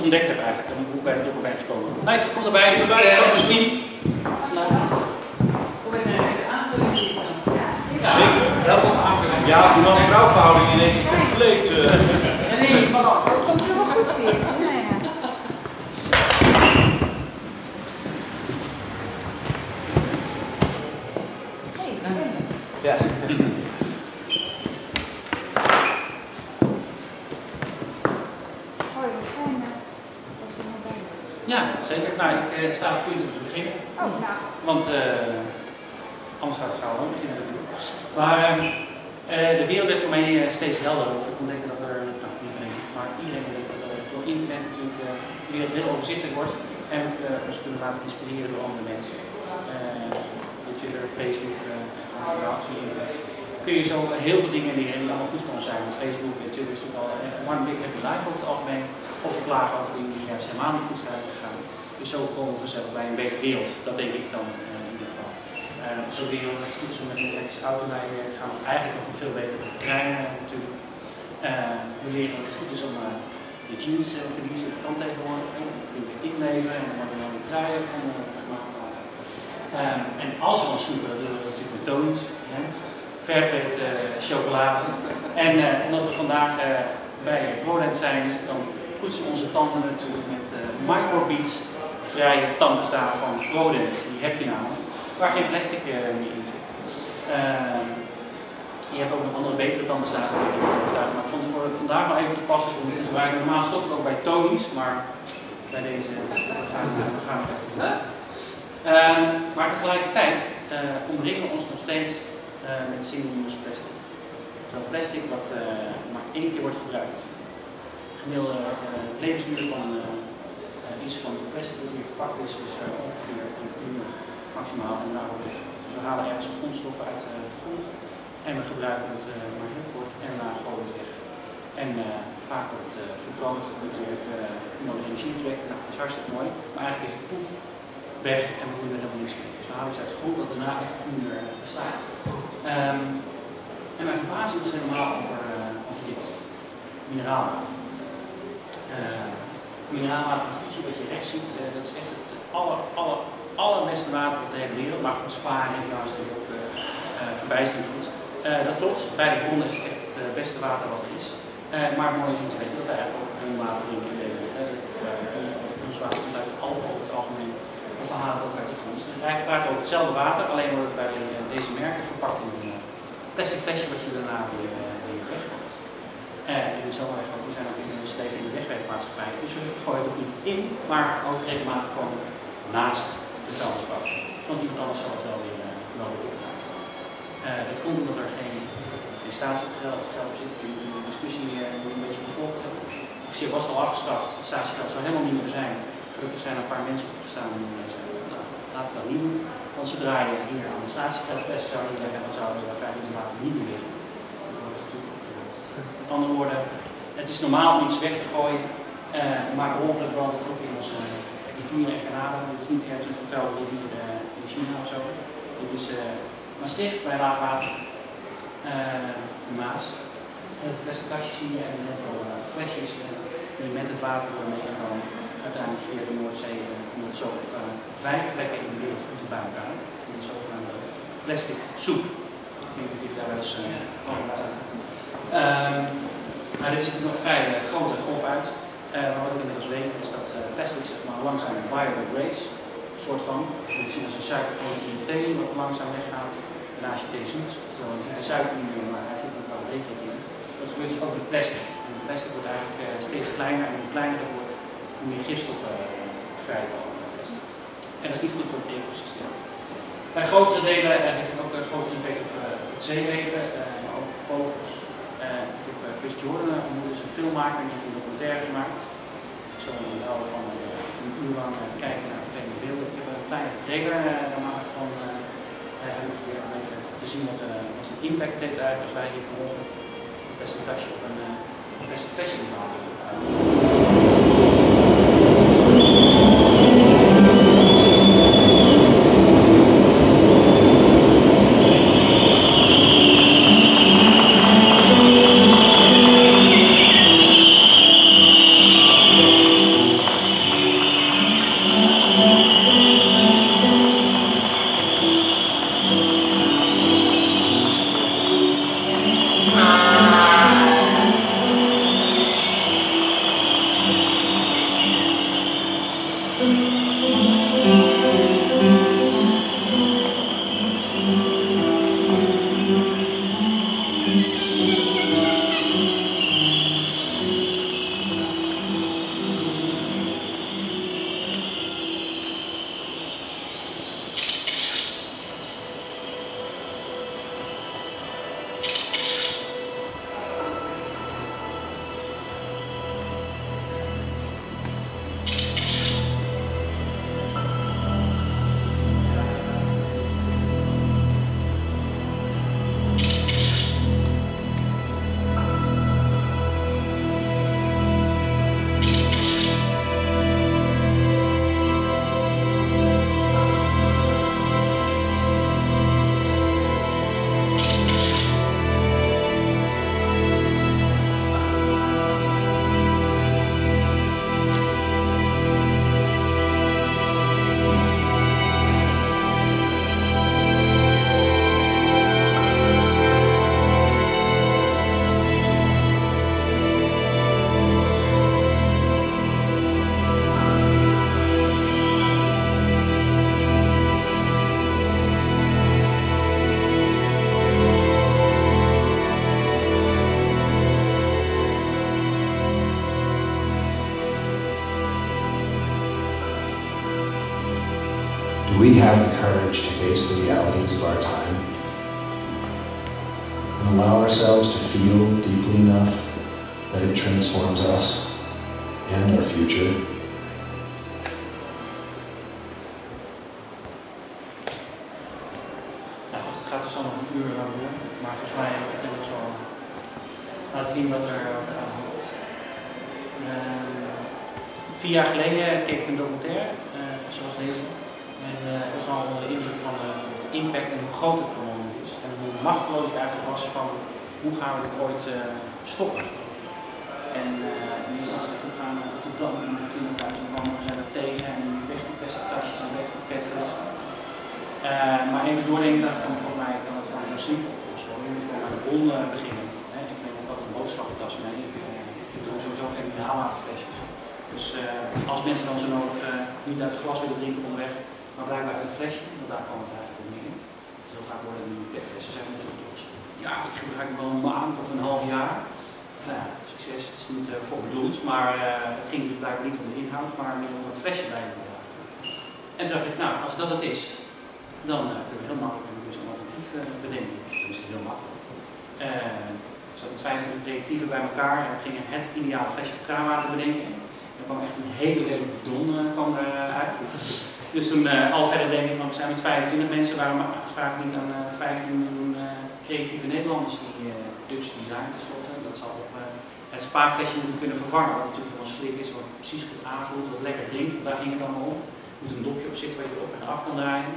ik het ontdekt heb eigenlijk, en hoe ik bij de dokter ben gekomen. Nee, kom erbij, dit is uh, het team. Zeker. Welkom aanvulling. Ja, die man-vrouw verhouding in één keer compleet. Uh... Nee, dat komt helemaal goed, zie je. Ja, ja. Ja. Hoi, wat fijn hè. Dat je nog bij bent. Ja, zeker. Nou, ik uh, sta op punt om te beginnen. Oh, nou. Want uh, Maar uh, de wereld werd voor mij steeds helderder. Of ik ontdekte dat er, nou niet alleen, maar iedereen denkt dat er door internet natuurlijk de wereld heel overzichtelijk wordt. En we ons kunnen laten inspireren door andere mensen. Twitter, Facebook, kun je zo heel veel dingen leren die allemaal goed voor ons zijn. Want Facebook en Twitter is natuurlijk al een big happy life over het algemeen. Of verklaren over dingen die juist helemaal niet goed gaan. Dus zo komen we vanzelf bij een betere wereld. Dat denk ik dan zo leren we dat het goed om met een elektrische auto werk te gaan. Eigenlijk nog veel beter met de trein natuurlijk. we leren dat het goed is om je jeans te leasen. Dat kan tegenwoordig. kun je inleveren en dan worden we dan een trui um, En als we dan snoepen, dat doen we natuurlijk met. Fairtrade chocolade. En omdat we vandaag bij Broadend zijn, dan poetsen onze tanden natuurlijk met microbeats vrije tandpasta van Broadend. Die heb je namelijk, waar geen plastic meer in zit. Ehm, je hebt ook nog andere betere ik maar ik vond het voor vandaag wel even toepasselijk om dit te gebruiken. Normaal stop ik ook bij Tony's, maar bij deze gaan we, gaan we. Um, maar tegelijkertijd uh, omringen we ons nog steeds uh, met single-use plastic. Zo'n plastic wat uh, maar één keer wordt gebruikt. Gemiddelde levensduur van iets van plastic dat hier verpakt is, is ongeveer maximaal. En nou, dus we halen ergens grondstoffen uit de grond en we gebruiken het maar heel kort en daarna gooien het weg. En vaak wordt het verbrand natuurlijk uh, energie trekken. Nou, dat is hartstikke mooi. Maar eigenlijk is het poef weg en we doen er helemaal niks mee. Dus we halen iets uit de grond dat daarna echt uur bestaat. Um, en mijn verbazing is helemaal over, uh, over dit mineraalwater. Uh, mineraalwater, het wat je rechts ziet, dat is echt het aller, aller, allerbeste water op de hele wereld. Maar op Spa trouwens natuurlijk ook verbijsterend goed. dat klopt, bij de bron is het echt het beste water wat er is. maar mooi is om te weten dat wij eigenlijk ook bronwater drinken in Nederland. Bronwater komt uit over het algemeen we halen ook uit de grond. Dus eigenlijk we over hetzelfde water, alleen wordt het bij deze merken verpakt in een plastic flesje wat je daarna weer, weer weggooit. En in de zomer we zijn ook in leven in de wegwerkmaatschappij, dus we gooien het niet in, maar ook regelmatig gewoon naast Want iemand anders zal het wel weer, weer opnemen. Uh, komt omdat er geen, geen statiegeld zit. In de discussie uh, moet een beetje gevolgd hebben. Officieel was het al afgeschaft, statiegeld zou helemaal niet meer zijn. Gelukkig zijn er een paar mensen opgestaan die zeiden, nou, laten we dat niet doen. Want zodra je hier aan de statiegeldfles zou leggen, dan zouden er 5 water niet meer liggen. Met andere woorden, het is normaal om iets weg te gooien, uh, maar behoorlijk wel dat ook in onze en kanalen. Dit is niet ergens een vervuilde rivier uh, in China of zo. Dit is uh, Maastricht bij laagwater, de Maas. Heel veel plastic kastjes zie je en heel veel flesjes met het water worden meegenomen uiteindelijk via de Noordzee komt het zo op vijf plekken in de wereld komt het bij. In de zogenaamde plastic soep. Ik denk dat jullie daar wel eens over uh, maar dit ziet er nog vrij groot en grof uit. Maar wat ik inmiddels weet is dat plastic zeg maar, langzaam biodegrades, een soort van, je zien als een suikerproteïn thee wat langzaam weggaat. En als je thee zoet, dan zit de suiker niet meer, maar hij zit er wel degelijk in. Dat gebeurt dus ook met plastic. En de plastic wordt eigenlijk steeds kleiner en hoe kleiner het wordt, hoe meer gifstoffen vrijkomen. En dat is niet goed voor het ecosysteem. Bij grotere delen heeft het ook een grote impact op het zeeleven, maar ook op vogels. Ik heb Chris Jordan ontmoet, is een filmmaker, die een documentaire gemaakt. Ik zal jullie houden van een uur lang kijken naar vervelende beelden. Ik heb een kleine trailer gemaakt van een beetje te zien wat, wat een impact heeft uit als wij hier gewoon een plastic tasje op een plastic fashion maken. We have the courage to face the realities of our time and allow ourselves to feel deeply enough that it transforms us and our future? Nou het gaat dus al een uur lang maar volgens mij heb ik inmiddels al laten zien wat er op de avond is. Ehm, vier jaar geleden keek ik een documentaire, eh, zoals deze. En eh, ik was al onder de indruk van de impact en hoe groot het allemaal is. En hoe machteloos ik eigenlijk was van hoe gaan we dit ooit eh, stoppen. En uh, in eerste instantie hoe gaan we tot dan met 20.000 man zijn er tegen en weggepeste tasjes en weggepetflessen. Uh, maar even doordenken, dacht van voor mij kan het wel heel simpel. Je moet gewoon aan de bron uh, beginnen. Hè. Ik neem ook altijd een boodschappentas mee. Ik, uh, ik doe sowieso geen mineraalwaterflesjes. Dus als mensen dan zo nodig niet uit het glas willen drinken onderweg, maar blijkbaar uit het flesje, want daar kwam het eigenlijk op neer. Dus heel vaak worden die petflessen zijn dus. Ja, ik gebruik hem wel een maand of een half jaar. Nou ja, succes, is niet voor bedoeld, maar het ging dus blijkbaar niet om de inhoud, maar meer om het flesje bij te dragen. En toen dacht ik, nou, als dat het is, dan uh, kunnen we heel makkelijk een dus alternatief uh, bedenken. Dat is heel makkelijk. Uh, ik zat met 25 creatieven bij elkaar en we gingen het ideale flesje voor kraanwater bedenken. Er kwam echt een hele lelijke bidon kwam uit. Dus toen al verder denken van, we zijn met 25 mensen, waarom vraag ik niet aan 15 miljoen creatieve Nederlanders die Dutch design tenslotte. Dat zal op het spaarflesje moeten kunnen vervangen, wat natuurlijk wel slik is, wat precies goed aanvoelt, wat lekker drinkt. Daar ging het allemaal om. Moet een dopje op zitten waar je op en af kan draaien.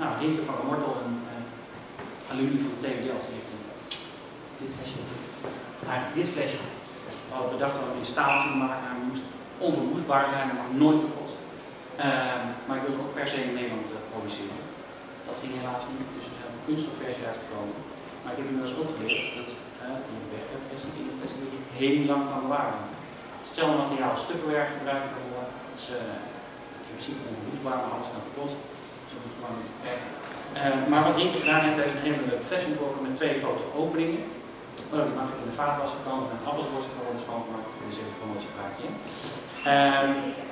Nou, Hinke van Mortel en uh, alumni van de TU Delft heeft dit flesje. Eigenlijk dit flesje. We bedacht dat we in staal gingen maken. Hij moest onverwoestbaar zijn, hij mag nooit kapot. Uh, maar ik wilde ook per se in Nederland uh, produceren. Dat ging helaas niet, dus we hebben een kunststofversie uitgekomen. Maar ik heb inmiddels ook geleerd dat die wegwerpplastic in het plastic heel lang kan bewaren. Stel materiaal stukwerk gebruiken kan worden. Dus in principe onverwoestbaar, maar alles kan kapot. Uh, maar wat Rieke gedaan heeft, heeft een hele fles ontworpen met twee grote openingen. Waardoor die makkelijk in de vaatwasser kan en kan worden schoongemaakt. Dit is even een promotiepraatje. Uh,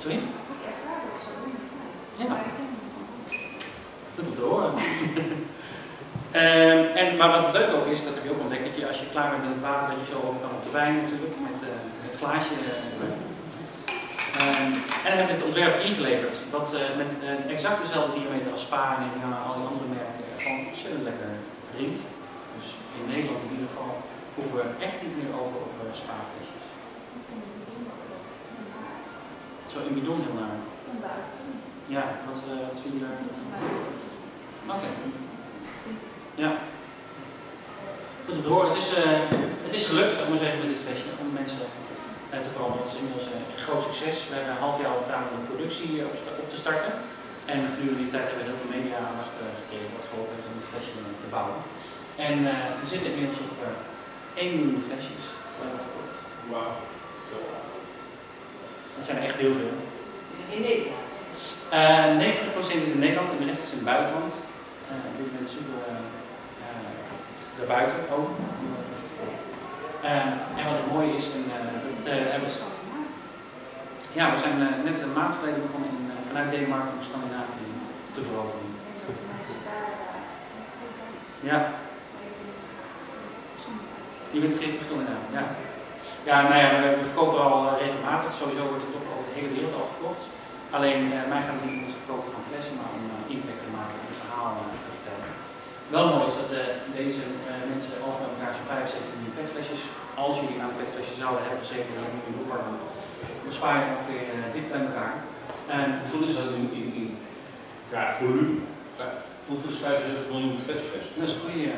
sorry? Ja. Dat moet te horen. uh, en, maar wat leuk ook is, dat heb je ook ontdekt, dat je als je klaar bent met het water, dat je zo over kan op de wijn natuurlijk, met uh, het glaasje. Um, en hij heeft het ontwerp ingeleverd, wat uh, met uh, exact dezelfde diameter als Spa en al die andere merken gewoon ontzettend lekker drinkt. Dus in Nederland in ieder geval hoeven we echt niet meer over op uh. Zo in bidon heel naar. Ja, wat, wat vind je daar? Oké. Okay. Ja. Goed om. Het is, het is gelukt, ik maar zeggen, met dit flesje, om mensen te veranderen. Dat is inmiddels een groot succes. We hebben een half jaar al gedaan om de productie op, op te starten. En gedurende die tijd hebben we heel veel media-aandacht uh, gekregen, wat geholpen heeft om die flesje te bouwen. En uh, we zitten inmiddels op uh, 1 miljoen flesjes. Wauw. Dat zijn er echt heel veel. In Nederland? 90% is in Nederland en de rest is in het buitenland. op dit moment zoeken we daarbuiten ook. en wat het mooie is, en, dat hebben we ja, we zijn uh, net een maand geleden begonnen in, uh, vanuit Denemarken om Scandinavië te veroveren. Ja. Je bent geen verschil in ja. Ja, nou ja, we, we verkopen al uh, regelmatig. Sowieso wordt het ook over de hele wereld al verkocht. Alleen, mij gaat het niet om het verkopen van flessen, maar om impact te maken en het verhaal te vertellen. Wel mooi is dat deze mensen al bij elkaar zo'n 75 miljoen petflesjes, als jullie aan petflesjes zouden hebben moet je opwarmen dan spaar je ongeveer uh, dit bij elkaar. En hoeveel is dat in, in, in ja, volume? Hoeveel is 75 miljoen vetfles? Dat is een goede.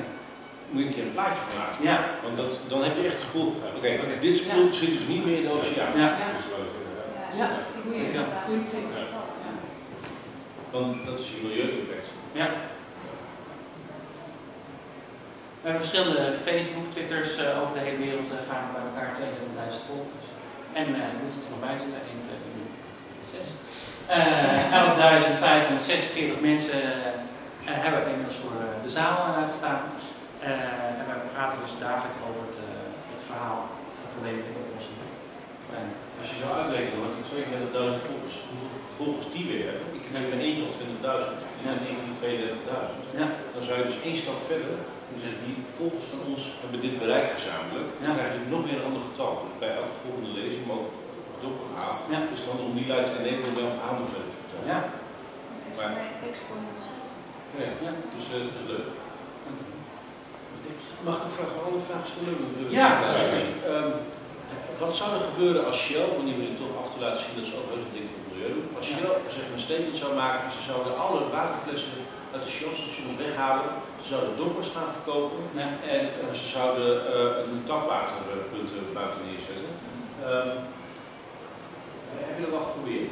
Moet je een keer een plaatje van maken. Ja. Want dat, dan heb je echt het gevoel. Oké, okay, okay, dit spul ja. zit dus niet meer in de oceaan. Ja. Ja, ja. goede ja. tip. Ja. Want dat is je milieu-impact. Ja. We hebben verschillende Facebook, Twitters uh, over de hele wereld uh, gaan we bij elkaar 200.000 volgers. En uh, moet het er nog bij zitten, 1, 2, 3, 6. Uh, 11.546 mensen uh, hebben inmiddels voor de zaal gestaan. En wij praten dus dagelijks over het, het verhaal, het probleem en de oplossing. Als je zou uitrekenen wat het 32.000 volgers. Hoeveel volgers die weer hebben? Ik heb er eentje al 20.000 en dan een van die 32.000. Ja. Dan zou je dus één stap verder zeggen, die volgers van ons hebben dit bereikt gezamenlijk. Ja. Dan krijg je nog weer een ander getal. Dus bij elke volgende lezing ook doorgegaan. Ja. Dus dan om die luid in Nederland wel verder te vertellen. Ja. Maar-. Ja, Ja. dus eh, dat is leuk. Mag ik een vraag, een andere vraag stellen? Ja, Ehm, wat zou er gebeuren als Shell, want die wil je toch af te laten zien, dat is ook heus een ding voor het milieu, als. Shell zeg, een statement zou maken, ze zouden alle waterflessen uit de Shell-stations weghalen, ze zouden doppers gaan verkopen Ja. en eh, ze zouden eh, een tapwaterpunt buiten neerzetten. Ehm, heb je dat al geprobeerd?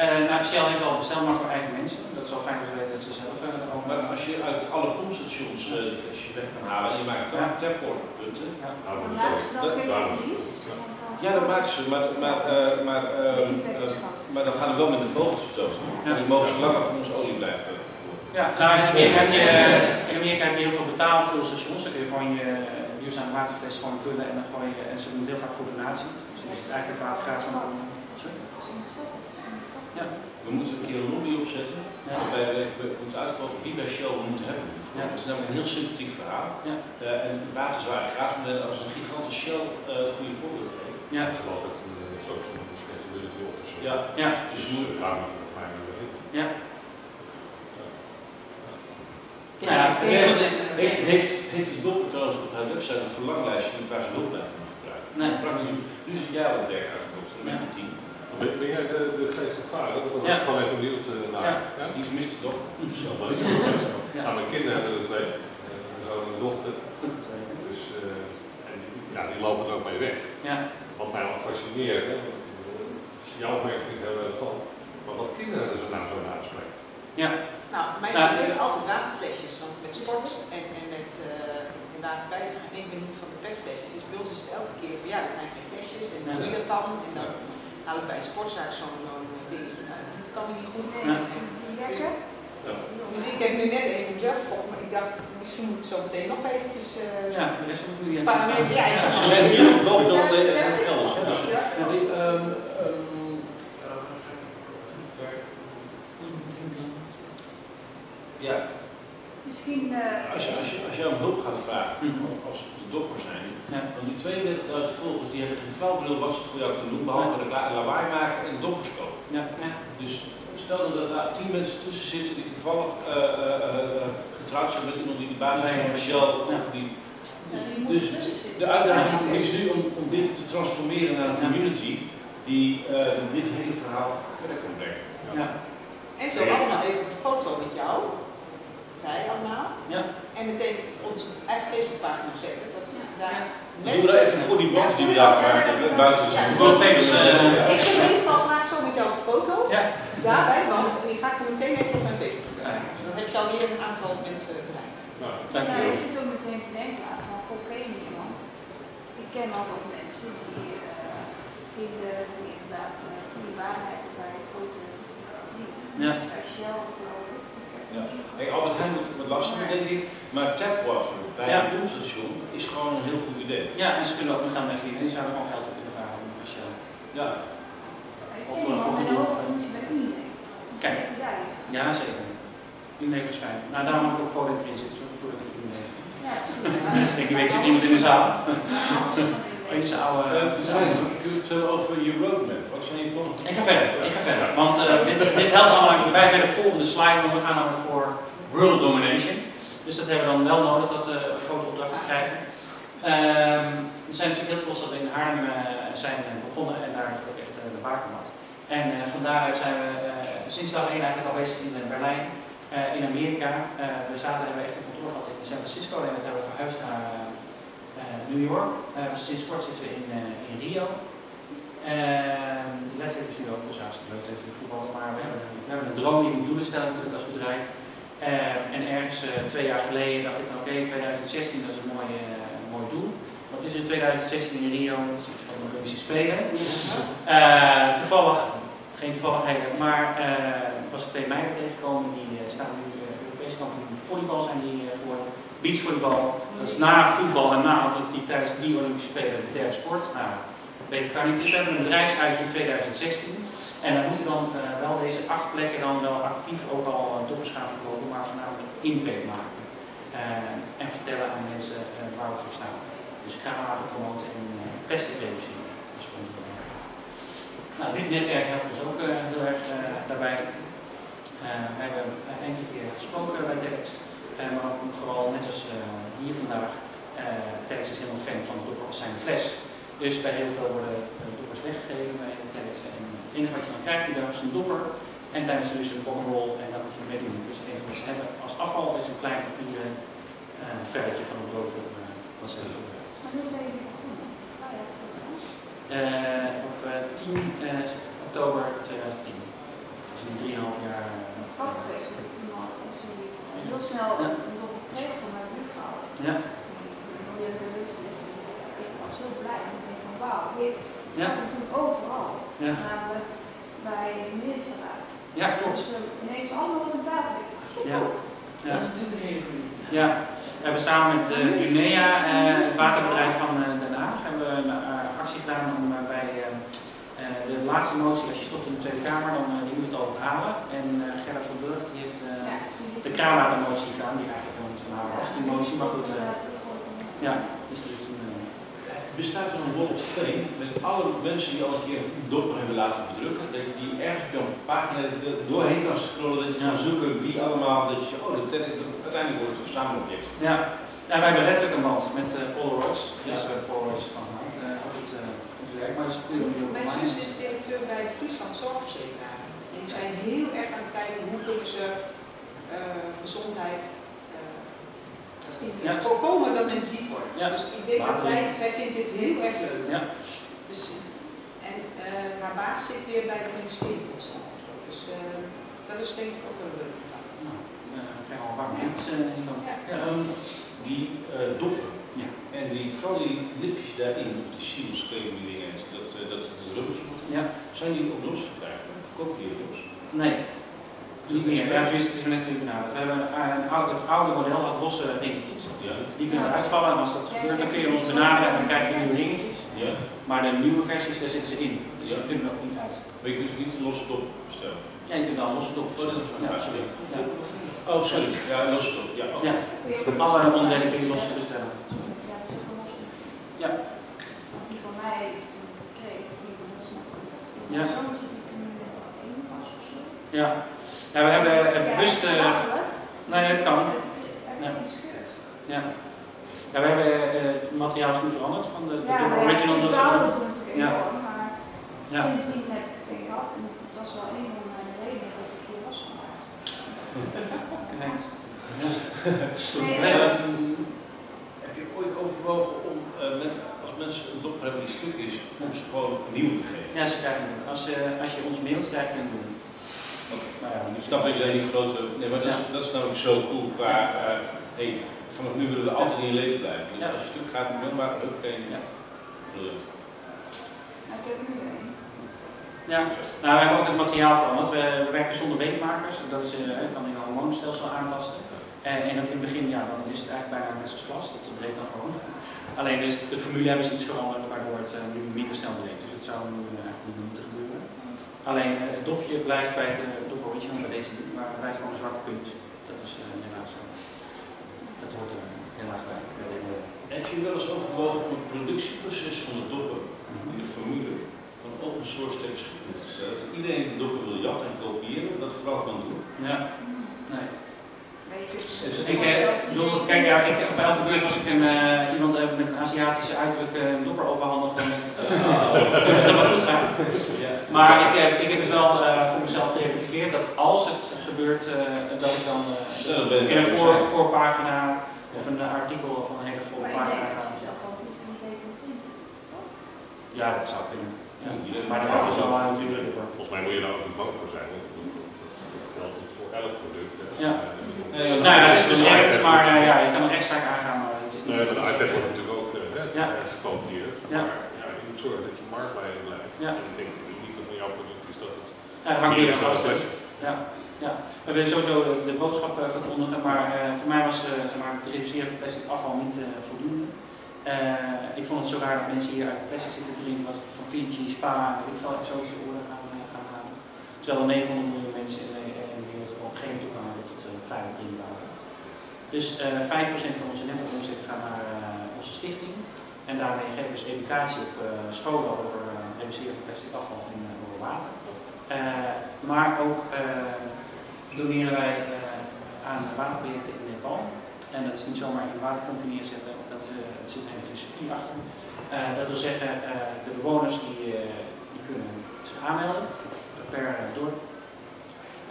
Eh, nou, Shell heeft al besteld, maar voor eigen mensen. Dat is wel fijn weten dat ze zelf uh, ook Maar als je uit alle pompstations flesjes weg kan halen en je maakt Ja. tap tapwaterpunten, Ja. Nou, maar dat maken ze dan geen verlies? Dan- Ja, dat maken ze, maar, maar, eh, maar, groot. maar dan gaan we wel met de vogels vertoond. Ja. Die mogen zo langer van ons olie blijven. Ja, nou in Amerika heb je, in Amerika heb je heel veel betaalvulstations. Dan kun je gewoon je eh, duurzame waterfles gewoon vullen en dan gooi je, en ze doen het heel vaak voor donatie. Dus dan is het eigenlijk het water gratis aan? Ja. We moeten een keer een lobby opzetten. Ja. Waarbij we we moeten uitvallen wie bij Shell we moeten hebben. Ja. Het is namelijk een heel sympathiek verhaal. Ja. Eh, en het water waar gratis, maar als een gigantische Shell eh, het goede voorbeeld geeft. Ja, Dat is wel altijd een social responsibility officer. Ja, ja, Dus eh, daar moet mij mee beginnen. ja. Ja, Ja, ik heeft, het. heeft, heeft, de dokter trouwens op haar website een verlanglijstje met waar ze hulp bij kunnen gebruiken? Nee. Praktisch, nu zit jij aan het werk als dokter met Ja. je team. Ben, ben jij de, de geestelijk vader? Dat was Ja. gewoon even benieuwd uh, naar. Ja. Ja? Die is Mr. Dokter. Ja, dat is Ja. Nou, mijn kinderen hebben er twee. Eh, Een zoon en een dochter. Dus eh, en die, ja, die lopen er ook mee weg. Ja, Wat mij wel fascineert, hè, jouw opmerking heel relevant. Maar wat kinderen er zo nou zo aanspreekt. ja, Nou, mij Nou, zijn altijd waterflesjes, want met sport en, en met uh, water bij zich. En ik ben niet van de petflesjes. Dus bij ons is het elke keer van ja, er zijn geen flesjes en hoe je dat dan? En dan haal ik bij een sportzaak zo'n zo'n dingetje. Nou, dat het allemaal niet goed. Ja. Lekker. Dus ik heb nu net even mezelf op, maar ik dacht, misschien moet ik zo meteen nog eventjes... eh, ja, voor de rest moet ik minuten, ja, ik Ze zijn hier goedkoop dan Ja, de ja, dan ja. elders. hè. Dus, Ja. ja, nee, ehm, ehm, ja, Misschien eh, als je, als, je, als je om hulp gaat vragen, Mhm. als de dokter zijn, Ja. dan die 32.000 volgers, die hebben geen flauw wat ze voor jou kunnen doen, behalve de la- lawaai maken en dokters kopen. Ja. Dus stel dat er daar tien mensen tussen zitten die toevallig eh, eh, eh, getrouwd zijn met iemand die de basis Nee, van ja. Michel Ja. of die. Dus de uitdaging is nu om, om dit te transformeren naar een Ja. community die eh, dit hele verhaal verder kan brengen. Ja, En zo allemaal even een foto met jou, allemaal. ja. En meteen onze eigen Facebookpagina zetten. Dat we daar We doen er even voor die band die we daar gemaakt hebben. Ja, eh, Ik wil in ieder geval graag zo met jou op de foto. Ja. Daarbij, want die ga ik er meteen even op mijn Facebook Ja. Dan heb je alweer een aantal mensen bereikt. Nou, Dank Ja, je ik zit ook meteen te denken, maar ik ken iemand. Ik ken al wat mensen die eh, vinden die inderdaad eh, die waarheid bij grote Ja. speciaal. Ja. Hey, Albert Heijn doet het wat lastiger, denk ik. Maar tapwater bij Ja. een pompstation is gewoon een heel goed idee. Ja, en ze kunnen ook nog gaan met die zouden gewoon geld voor kunnen vragen om een Shell. Ja. Of, eh, voor en gedoe. dan hoofdfunctie bij Unie. Kijk. Ja, die zeker. Unilever is fijn. Nou, daarom heb ik ook Polen erin zitten, zodat ik voor de Unilever. Ja, precies. Ik denk, je weet, zit iemand in de zaal. Ja, In zijn oude... Uh, je het over je roadmap? Ik ga verder, ik ga verder. Want eh, dit, dit helpt allemaal bij bij de volgende slide, want we gaan namelijk voor world domination. Dus dat hebben we dan wel nodig, dat eh, we grote opdrachten krijgen. Ehm, we zijn natuurlijk heel trots dat we in Haarlem eh, zijn begonnen en daar ook echt de bakermat. En eh, van daaruit zijn we sinds dag 1 eigenlijk al bezig in Berlijn, in Amerika. We zaten hebben we echt een kantoor gehad in San Francisco en dat hebben we verhuisd naar New York. Sinds kort zitten we in, in Rio. Ehm, is even voetballen, maar we hebben, we hebben een droom die we doelen stellen natuurlijk als bedrijf. Ehm, en ergens eh, twee jaar geleden dacht ik van oké, 2016 dat is een mooi, eh, mooi doel. Wat is in 2016 in Rio? Dat is iets van de Olympische Spelen. Eh, toevallig, geen toevalligheden, maar eh was ik twee meiden tegengekomen die eh, staan nu Europese kampioen volleybal zijn die eh, geworden. Beachvolleybal, dat is na voetbal en na atletiek tijdens die Olympische Spelen de derde sport. Nou, weet ik kan niet. Dus we hebben een bedrijfsuitje in 2016. En dan moeten dan eh, wel deze acht plekken dan wel actief ook al uh, doppers gaan verkopen, maar voornamelijk impact maken. Uh, en vertellen aan mensen waar we voor staan. Dus kraanwater promoten en reduceren. Dus nou, dit netwerk helpt ons ook heel erg daarbij. we hebben enkele keer gesproken bij TEDx, maar vooral net als hier vandaag. TEDx is helemaal fan van als zijn fles. Dus bij heel veel worden doppers weggegeven bij TEDx. En het enige wat je dan krijgt, die dag is een dopper. En tijdens de dus een rock'n'roll en dan moet je meedoen. Dus het enige wat ze hebben als afval is een klein papieren uh, velletje van een brood. Dat, uh, dat is heel? Ah ja, uh, op 10 oktober 2010. Dus in 3,5 jaar. Grappig is dat toen al heel snel een dopper kreeg van mijn buurvrouw. Ja. is. Ik was heel blij. Ik wauw, ik Ja. zag hem toen overal. Ja. Namelijk bij de ministerraad. Ja, klopt. Dus ineens allemaal op een tafel. Ja. Ja. Dat is natuurlijk. Ja, we hebben samen met uh, Dunea, uh, het waterbedrijf van uh, Den Haag, hebben we een uh, actie gedaan om uh, bij de laatste motie, als je stopt in de Tweede Kamer, dan uh, die moet het altijd halen. En uh, Gerda van Burg die heeft uh, de kraanwatermotie gedaan, die eigenlijk wel niet van haar was, die motie, maar goed. Uh, ja, dus dat is een, uh, Bestaat er een Wall of Fame met alle mensen die al een keer een dopper hebben laten bedrukken, dat je die ergens op een pagina doorheen kan scrollen, dat je kan zoeken wie allemaal, dat je, oh, dat, uiteindelijk wordt het een verzamelobject. ja. ja, wij hebben letterlijk een band met uh, Polaroids, dus we hebben Polaroids van. Uh, uh, werk, maar is om die op Mijn zus is directeur bij Friesland Zorgverzekeraar. En die zijn heel erg aan het kijken hoe kunnen ze uh, gezondheid Ja. voorkomen dat mensen ziek worden. Ja. Dus ik denk dat zij, zij vindt dit heel erg leuk. Ja. Dus, en uh, haar baas zit weer bij het ministerie van. Dus uh, dat is denk ik ook wel leuk. Nou, uh, krijg al een paar Ja. mensen. Ja. Ja. Um, die uh, doppen Ja. en die, vooral die lipjes daarin, of die seals, die dingen, dat, dat het rubbers wordt, Ja. zijn die op los verkrijgbaar? Verkopen die los? Nee, niet meer. Ja, tenminste, het is net weer benaderd. We hebben een oude, het oude model had losse ringetjes. Ja. Die kunnen eruit vallen en als dat gebeurt, dan kun je ons benaderen en dan krijg je nieuwe ringetjes. Ja. Maar de nieuwe versies, daar zitten ze in. Dus Ja. die kunnen er ook niet uit. Maar je kunt dus niet een losse dop bestellen. Ja, je kunt wel losse dop. Oh, dat is Ja, sorry. Ja. Oh, sorry. Ja, een losse dop. Ja, oké. Ja, alle onderdelen kun je los bestellen. Ja, dus ik die van mij, toen ik kreeg, die van. Ja. Zo zit ik toen met één was of zo. Ja. Ja, we hebben uh, bewust... Ja, nee, dat kan. Ja. Ja. ja, we hebben uh, het materiaal is nu veranderd van de, de Ja, ja, original. het Ja. enorm, maar Ja. sindsdien heb ik geen gehad. En het was wel een van mijn redenen dat ik hier was vandaag. Nee. Nee, Nee, ja. Ehm, heb je ooit overwogen om, met, als mensen een dopper hebben die stuk is, om ze gewoon een nieuwe te geven? Ja, ze krijgen Als, als je ons mailt, krijg je een Nou ja, Ik snap dat je daar niet grote... Nee, maar dat is, dat is namelijk zo cool qua... Uh, hey, vanaf nu willen we altijd in je leven blijven. Dus Ja. als je stuk gaat, dan maak ik ook geen... Ja. Briljant. Ja, nou, we hebben ook het materiaal veranderd. We, we werken zonder weekmakers. Dat is, uh, kan je hormoonstelsel aanpassen. En, en in het begin, ja, dan is het eigenlijk bijna net zoals glas. Dat breekt dan gewoon. Alleen is het- de formule hebben ze iets veranderd, waardoor het uh, nu minder snel breekt. Dus het zou nu uh, eigenlijk niet moeten gebeuren. Alleen uh, het dopje blijft bij de dop original, bij deze niet, maar het blijft gewoon een zwart punt. Dat is uh, helaas zo. Dat hoort er helaas bij. Heb je wel eens overwogen om het productieproces van de dopper Mhm. in de formule van open source beschikking te stellen? Dat iedereen de dopper wil jatten en kopiëren, dat vooral kan doen. Ja, nee. Het- Ik, eh, bedoel, kijk, ja, ik, bij elke beurt als ik een, uh, iemand heb met een Aziatische uiterlijk uh, een dopper overhandig, dan denk ik, dat het goed gaat. Maar ik, heb, ik heb het wel uh, voor mezelf gerelativeerd dat als het gebeurt, uh, dat ik dan uh, in een wel voor, voorpagina of een uh, artikel of een hele volle Maar ik pagina denk ga. Ja, dat zou kunnen. Ja. Ja. Maar dat is wel uh, natuurlijk. Volgens mij moet je daar ook niet bang voor zijn. want Dat geldt niet voor elk product. hè. Ja. Eh, Nee, Nou ja, dat is Een beschermd, iPad maar uh, ja, je kan een rechtszaak aangaan. Maar het is niet Nee, de iPad wordt natuurlijk ook eh, hè, Ja. eh. Maar ja, je moet zorgen dat je marktleider blijft. Ja. En ik denk van jouw product is dat het Ja, hangt meer dan vast. Ja, ja. We willen sowieso de, de boodschap uh, verkondigen, maar uh, voor mij was uh, zeg maar, het reduceren van plastic afval niet uh, voldoende. Eh, ik vond het zo raar dat mensen hier uit plastic zitten drinken, wat van Fiji, Spa, weet ik veel, exotische orde gaan, eh, gaan halen. Terwijl er 900 miljoen mensen in de, in wereld ook geen toegang hebben tot uh, veilig drinkwater. Dus eh 5% van onze netto omzet gaat naar eh, onze stichting. En daarmee geven we dus educatie op eh, scholen over uh, reduceren van plastic afval eh, over Eh, maar ook eh, doneren wij eh, aan waterprojecten in Nepal. En dat is niet zomaar even een neerzetten, dat er zit een filosofie achter. Dat wil zeggen, de bewoners die, die kunnen zich aanmelden per dorp.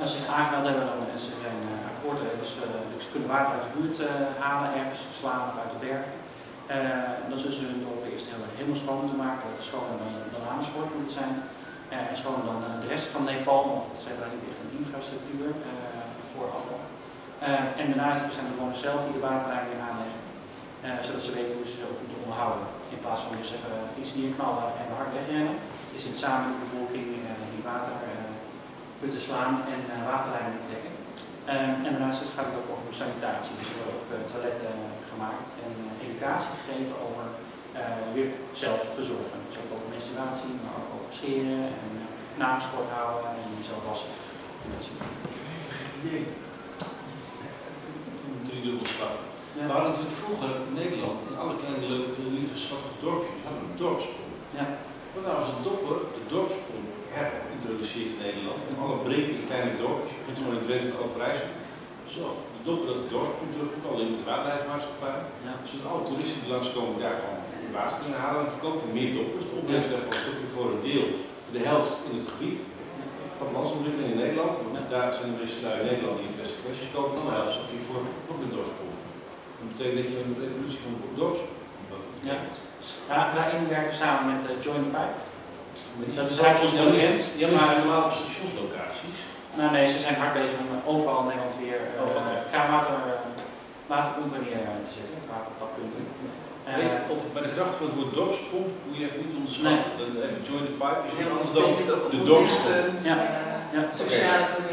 Als ze zich aangemeld hebben dan, en ze zijn akkoord, eh, dus, dus ze kunnen water uit de buurt halen, ergens slaan of uit de bergen. Eh, dan zullen ze hun dorp eerst helemaal schoon moeten maken, dat schoner dan, dan Amersfoort moet zijn. Eh, en schoner dan eh, de rest van Nepal, want ze hebben daar niet echt een infrastructuur eh, voor afval. En daarna zijn de bewoners zelf die de waterlijn weer aanleggen, zodat ze weten hoe ze ze ook moeten onderhouden. In plaats van dus even iets neerknallen en hard wegrennen, is het samen de bevolking die waterputten slaan en waterlijnen trekken. En daarnaast gaat het ook over sanitatie, dus er worden ook toiletten gemaakt en educatie gegeven over weer zelf verzorgen. Dus ook over menstruatie, maar ook over scheren en uh, naamsport houden en jezelf wassen. En dat soort dingen. idee. Drie dubbelslag. Ja. We hadden natuurlijk vroeger in Nederland, in alle kleine leuke, lieve, schattige dorpjes, hadden we een dorpspoel. Ja. Maar nou is het dopper, de dorpspoel, herintroduceerd in Nederland. En alle breken in kleine dorpjes, je kunt gewoon in Drenthe en Overijssel. Zo, de dopper dat de dorpspoel terugkomt, alleen met de waterleidmaatschappij. Ja. Zodat alle toeristen die langskomen daar gewoon water kunnen halen en verkopen meer doppers. De opbrengst daarvan een stukje voor een deel, voor de helft in het gebied. Van landsontwikkeling in Nederland, want daar zijn de meeste lui in Nederland die beste kwesties kopen, dan de helft stukje voor ook een dorpspoel. Dat betekent dat je een revolutie van het dorps. Ja. Ja, wij werken samen met uh, Join the Pipe. Dat is eigenlijk ons bekend, Ja, maar maar- normaal op stationslocaties. Nou nee, ze zijn hard bezig om uh, overal in Nederland weer uh, Oh, oké. kraanwater, uh, waterpompen neer te zetten, waterpakpunten. Uh, of bij de kracht van het woord dorpspomp moet je even niet onderschatten. Dat even join the pipe is anders dan de dorpspomp. Ja. eh, Ja. sociale een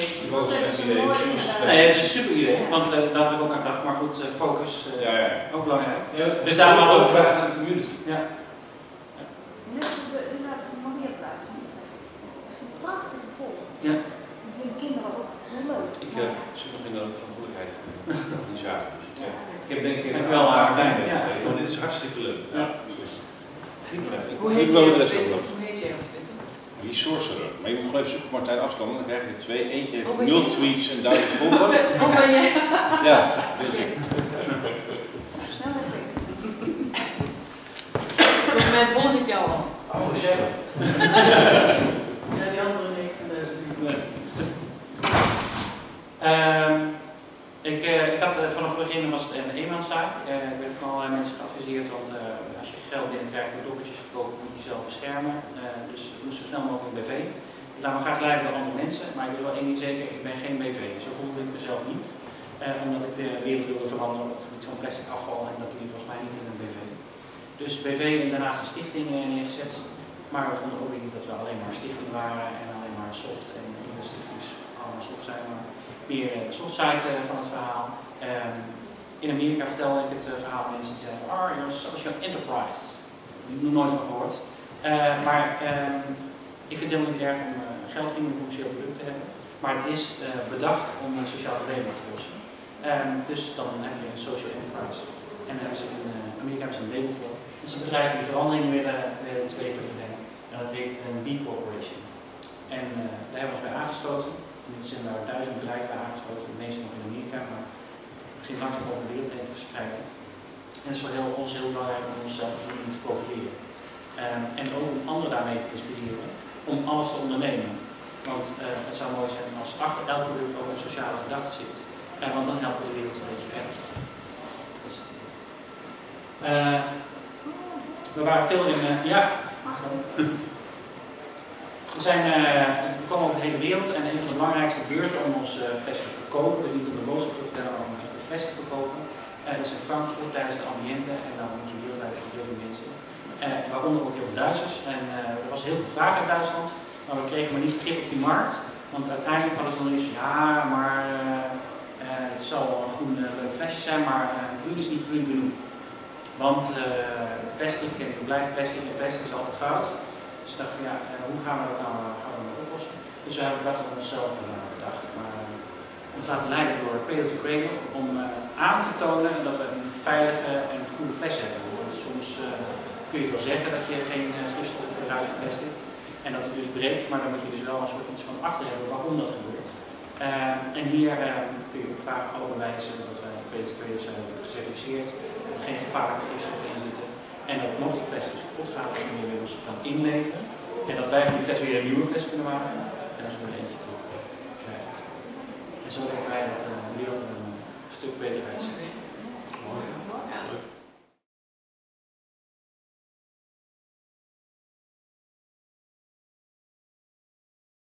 idee. is het slecht. nee, het is een super idee, want uh, daar heb ik ook aan gedacht, maar goed, focus, uh, Ja, ja. ook belangrijk. Ja, Dus daar ook mag ook- vragen aan de community. Ja. De inderdaad. Ja. Dat vinden kinderen ook heel leuk. Ik Maar uh, zoek nog in de verantwoordelijkheid van de organisatie. Dus, Ik heb denk ik wel, een paar Mark. dingen Ja. gekregen, maar dit is hartstikke leuk. Ja. Giet maar even. Ik Hoe ik heet jij de op Twitter? ook nog. Hoe heet jij op Twitter? Resourcer. Maar je moet gewoon even zoeken Martijn afkomen, dan krijg je er twee. Eentje heeft Oh, ben nul dat? tweets en duizend volgers. Oh, ben jij? Ja, weet je. snel en quick. Volgens mij volg ik jou al. Oh, gezellig. Ja, die andere 19.000 niet. Ehm, ik, eh, ik had eh, vanaf het begin was het een eenmanszaak. Eh, ik werd van allerlei mensen geadviseerd, want met dokkertjes verkopen, moet je jezelf beschermen. Eh, dus moest zo snel mogelijk een BV. Ik laat me graag leiden door andere mensen, maar ik wil wel één ding zeker, ik ben geen BV. Zo voelde ik mezelf niet. Eh, omdat ik de wereld wilde veranderen op het gebied van plastic afval en dat doe je volgens mij niet in een BV. Dus BV en daarnaast een stichting eh, neergezet. Maar we vonden ook niet dat we alleen maar stichting waren en alleen maar soft en de stichtings allemaal soft zijn, maar meer de soft side van het verhaal. Ehm, in Amerika vertelde ik het verhaal mensen die zeiden, oh, you're social enterprise. Nog nooit van gehoord. Eh, maar ehm, ik vind het helemaal niet erg om geld in een commercieel product te hebben. Maar het is uh, bedacht om een sociaal probleem te lossen. Um, dus dan heb je een social enterprise. En daar hebben ze in Amerika een label voor. Dus de bedrijven die verandering willen, willen teweeg brengen. En dat heet een B Corporation. En daar hebben we ons bij aangesloten. Nu zijn daar duizend bedrijven aangesloten, de meeste nog in Amerika, maar het begint langzaam over de wereld heen te verspreiden. Het is voor ons heel belangrijk om onszelf te profileren. Um, en ook om anderen daarmee te inspireren om alles te ondernemen. Want uh, het zou mooi zijn als achter elk product ook een sociale gedachte zit. Uh, want dan helpen we de wereld een beetje verder. Dus, uh, we waren veel in. ja. We, zijn, we komen over de hele wereld en een van de belangrijkste beurzen om ons fles te verkopen, dus niet om de boodschap te vertellen, maar om de fles te verkopen, dat is in Frankfurt tijdens de ambiënten en dan moet je heel veel mensen. Uh, waaronder ook heel veel Duitsers. En uh, er was heel veel vraag uit Duitsland, maar we kregen maar niet grip op die markt. Want uiteindelijk hadden ze dan van, ja, maar uh, het zal wel een groen leuk flesje zijn, maar groen is niet groen genoeg. Want eh, plastic, en blijft plastic, en plastic is altijd fout. Dus ik dacht van ja, eh, hoe gaan we dat nou, eh, gaan we oplossen? Dus we hebben dat onszelf eh, bedacht. Maar eh, ons laten leiden door Cradle to Cradle om eh, aan te tonen dat we een veilige en goede fles hebben. Want soms eh, kun je het wel zeggen dat je geen uh, gifstoffen gebruikt in plastic. En dat het dus breekt, maar dan moet je dus wel een soort iets van achter hebben waarom dat gebeurt. Eh, en hier eh, kun je ook vragen alle bewijzen dat wij Cradle to Cradle zijn gecertificeerd, dat er geen gevaarlijke gifstoffen in zitten. En dat mocht de fles dus kapot gaan, dat meneer Wimmels kan inleveren. En dat wij van die fles weer een nieuwe fles kunnen maken. En als we er eentje. En zo denken wij dat eh, de wereld er een stuk beter uitziet. Ja.